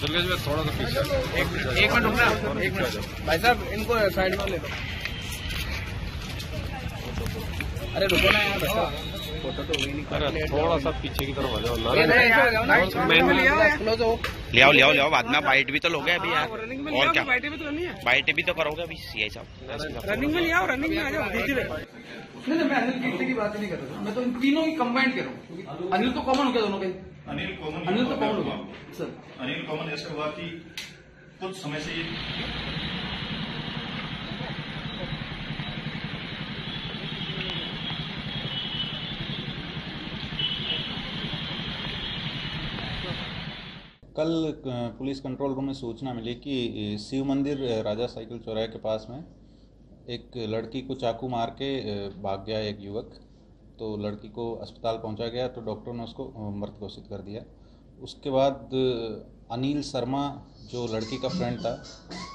दुर्गेश भाई थोड़ा सा पीछे। एक मिनट एक मिनट रुकना। एक मिनट। भाई साहब इनको साइड में ले लो। अरे रुको ना यार फ़ोटो तो हुई नहीं अरे थोड़ा सा पीछे की तरफ़ आ जाओ ये ना नहीं, ऐसे हो जाओ ना, और मैं मैं- क्लोज हो। ले आओ ले आओ ले आओ बाद में बाइट भी तो लोगे अभी यार। और क्या? बाइट भी तो नहीं है। बाइट भी तो करोगे अभी सीआई साहब। रनिंग में ले आओ रनिंग में आ जाओ धीरे नहीं नहीं मैं अनिल कीर्ति की बात ही नहीं कर रहा मैं तो इन तीनों की कंबाइंड कर। रहा हूँ अनिल तो कॉमन हो गया दोनों का। अनिल कॉमन अनिल तो कॉमन हो गया। सर। अनिल कॉमन ऐसे हुआ कि कुछ समय से कल पुलिस कंट्रोल रूम में सूचना मिली कि शिव मंदिर राजा साइकिल चौराहे के पास में एक लड़की को चाकू मार के भाग गया एक युवक। तो लड़की को अस्पताल पहुँचाया गया तो डॉक्टर ने उसको मृत घोषित कर दिया। उसके बाद अनिल शर्मा, जो लड़की का फ्रेंड था,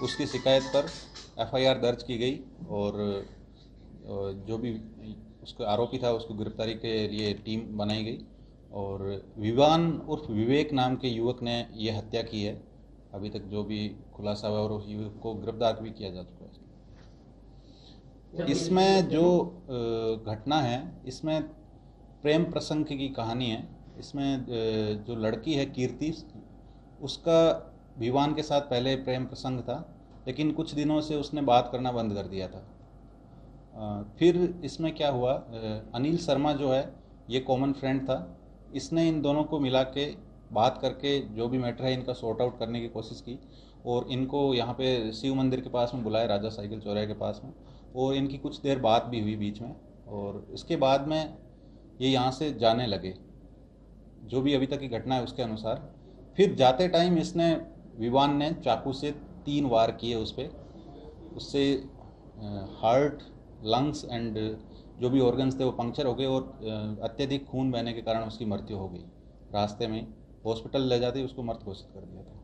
उसकी शिकायत पर एफआईआर दर्ज की गई और जो भी उसका आरोपी था, उसको गिरफ्तारी के लिए टीम बनाई गई। और विवान उर्फ़ विवेक नाम के युवक ने यह हत्या की है। अभी तक जो भी खुलासा हुआ और उस युवक को गिरफ़्तार भी किया जा चुका है। इसमें जो घटना है इसमें प्रेम प्रसंग की कहानी है। इसमें जो लड़की है कीर्ति उसका विवान के साथ पहले प्रेम प्रसंग था लेकिन कुछ दिनों से उसने बात करना बंद कर दिया था। फिर इसमें क्या हुआ? अनिल शर्मा जो है ये कॉमन फ्रेंड था। इसने इन दोनों को मिला के बात करके जो भी मैटर है इनका सॉर्ट आउट करने की कोशिश की और इनको यहाँ पे शिव मंदिर के पास में बुलाया, राजा साइकिल चौराहे के पास में और इनकी कुछ देर बात भी हुई बीच में और इसके बाद में ये यहाँ से जाने लगे। जो भी अभी तक की घटना है उसके अनुसार। फिर जाते टाइम इसने विवान ने चाकू से तीन वार किए उस पर उससे हार्ट लंग्स एंड जो भी ऑर्गन्स थे वो पंक्चर हो गए और अत्यधिक खून बहने के कारण उसकी मृत्यु हो गई। रास्ते में हॉस्पिटल ले जाते ही उसको मृत घोषित कर दिया था।